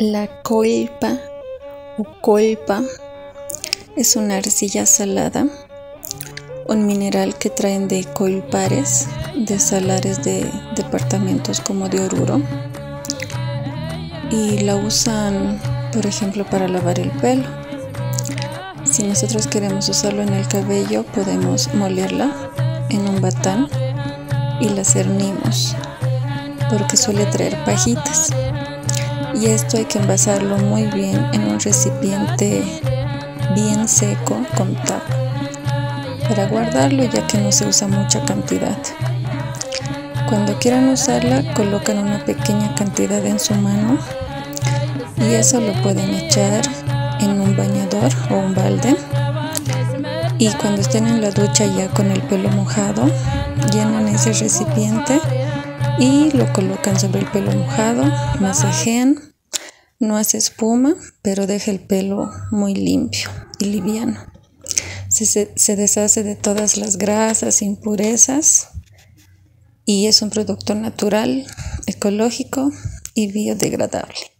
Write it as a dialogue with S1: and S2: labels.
S1: La colpa o colpa es una arcilla salada, un mineral que traen de colpares, de salares de departamentos como de Oruro, y la usan, por ejemplo, para lavar el pelo. Si nosotros queremos usarlo en el cabello, podemos molerla en un batán y la cernimos, porque suele traer pajitas y esto hay que envasarlo muy bien en un recipiente bien seco con tapa para guardarlo ya que no se usa mucha cantidad. Cuando quieran usarla colocan una pequeña cantidad en su mano y eso lo pueden echar en un bañador o un balde y cuando estén en la ducha ya con el pelo mojado llenan ese recipiente y lo colocan sobre el pelo mojado, masajean no hace espuma, pero deja el pelo muy limpio y liviano. Se, se, deshace de todas las grasas, impurezas y es un producto natural, ecológico y biodegradable.